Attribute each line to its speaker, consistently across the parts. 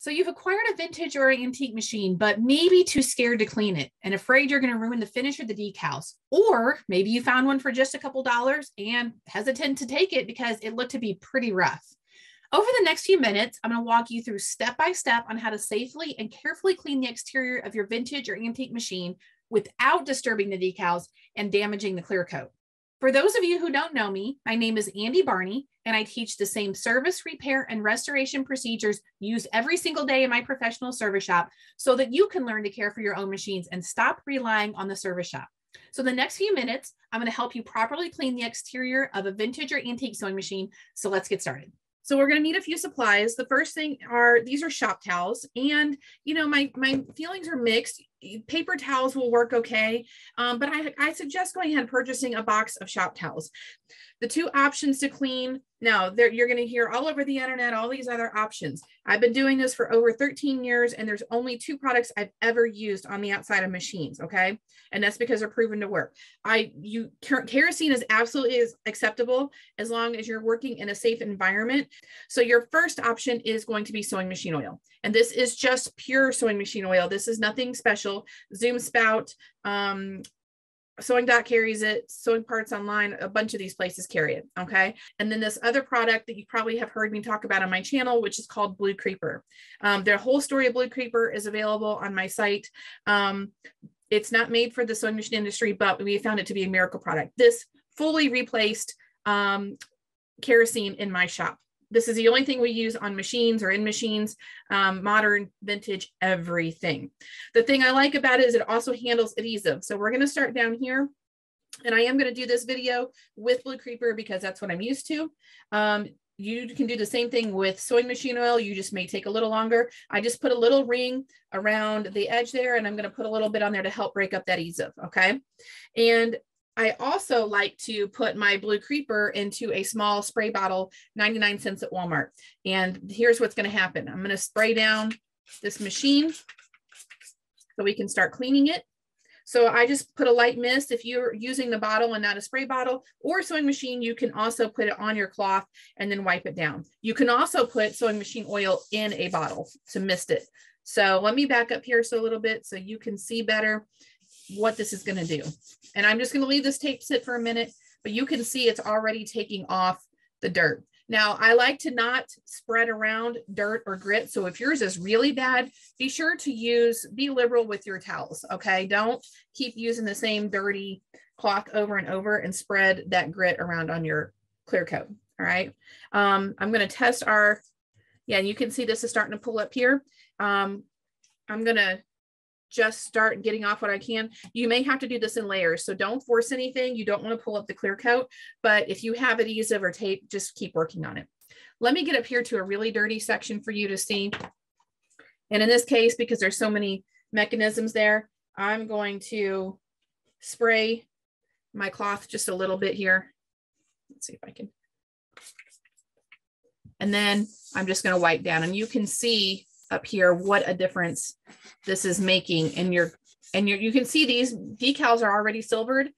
Speaker 1: So you've acquired a vintage or antique machine, but maybe too scared to clean it and afraid you're going to ruin the finish or the decals. Or maybe you found one for just a couple dollars and hesitant to take it because it looked to be pretty rough. Over the next few minutes, I'm going to walk you through step by step on how to safely and carefully clean the exterior of your vintage or antique machine without disturbing the decals and damaging the clear coat. For those of you who don't know me, my name is Andy Barney, and I teach the same service, repair, and restoration procedures used every single day in my professional service shop so that you can learn to care for your own machines and stop relying on the service shop. So the next few minutes, I'm going to help you properly clean the exterior of a vintage or antique sewing machine. So let's get started. So we're going to need a few supplies. The first thing are these are shop towels, and you know my my feelings are mixed paper towels will work okay, um, but I, I suggest going ahead and purchasing a box of shop towels. The two options to clean, now you're going to hear all over the internet, all these other options. I've been doing this for over 13 years and there's only two products I've ever used on the outside of machines, okay? And that's because they're proven to work. I you kerosene is absolutely acceptable as long as you're working in a safe environment. So your first option is going to be sewing machine oil. And this is just pure sewing machine oil. This is nothing special. Zoom Spout, um, Sewing Dot carries it, Sewing Parts Online, a bunch of these places carry it. Okay. And then this other product that you probably have heard me talk about on my channel, which is called Blue Creeper. Um, the whole story of Blue Creeper is available on my site. Um, it's not made for the sewing machine industry, but we found it to be a miracle product. This fully replaced um, kerosene in my shop this is the only thing we use on machines or in machines, um, modern, vintage, everything. The thing I like about it is it also handles adhesive. So we're going to start down here. And I am going to do this video with Blue Creeper because that's what I'm used to. Um, you can do the same thing with sewing machine oil. You just may take a little longer. I just put a little ring around the edge there and I'm going to put a little bit on there to help break up that adhesive. Okay. And I also like to put my blue creeper into a small spray bottle, 99 cents at Walmart. And here's what's going to happen. I'm going to spray down this machine so we can start cleaning it. So I just put a light mist. If you're using the bottle and not a spray bottle or sewing machine, you can also put it on your cloth and then wipe it down. You can also put sewing machine oil in a bottle to mist it. So let me back up here so a little bit so you can see better what this is going to do. And I'm just going to leave this tape sit for a minute, but you can see it's already taking off the dirt. Now, I like to not spread around dirt or grit. So if yours is really bad, be sure to use, be liberal with your towels, okay? Don't keep using the same dirty cloth over and over and spread that grit around on your clear coat, all right? Um, I'm gonna test our, yeah, you can see this is starting to pull up here. Um, I'm gonna just start getting off what I can. You may have to do this in layers. So don't force anything. You don't want to pull up the clear coat, but if you have adhesive or tape, just keep working on it. Let me get up here to a really dirty section for you to see. And in this case, because there's so many mechanisms there, I'm going to spray my cloth just a little bit here. Let's see if I can. And then I'm just going to wipe down and you can see up here what a difference this is making in your and you you can see these decals are already silvered.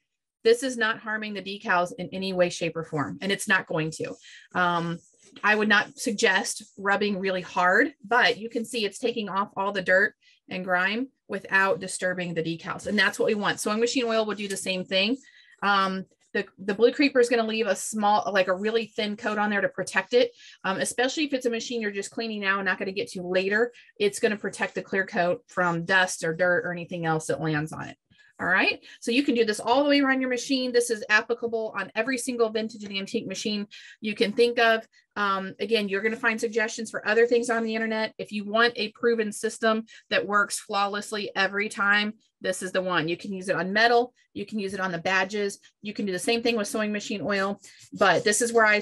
Speaker 1: This is not harming the decals in any way shape or form and it's not going to. Um, i would not suggest rubbing really hard but you can see it's taking off all the dirt and grime without disturbing the decals and that's what we want. Sewing machine oil will do the same thing. Um, the, the Blue Creeper is going to leave a small, like a really thin coat on there to protect it, um, especially if it's a machine you're just cleaning now and not going to get to later. It's going to protect the clear coat from dust or dirt or anything else that lands on it. All right, so you can do this all the way around your machine. This is applicable on every single vintage and antique machine you can think of. Um, again, you're going to find suggestions for other things on the internet. If you want a proven system that works flawlessly every time, this is the one. You can use it on metal. You can use it on the badges. You can do the same thing with sewing machine oil, but this is where I